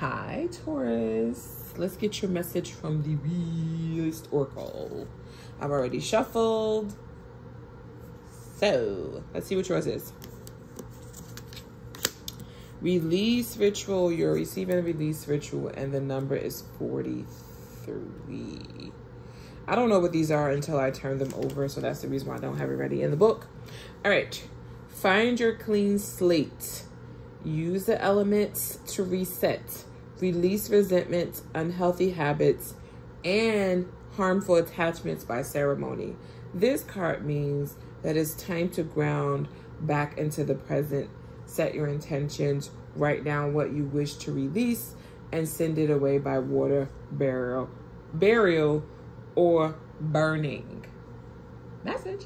Hi, Taurus. Let's get your message from the realist oracle. I've already shuffled. So, let's see what yours is. Release ritual. You're receiving a release ritual, and the number is 43. I don't know what these are until I turn them over, so that's the reason why I don't have it ready in the book. All right. Find your clean slate. Use the elements to reset. Release resentment, unhealthy habits, and harmful attachments by ceremony. This card means that it's time to ground back into the present. Set your intentions, write down what you wish to release, and send it away by water, burial, burial, or burning. Message.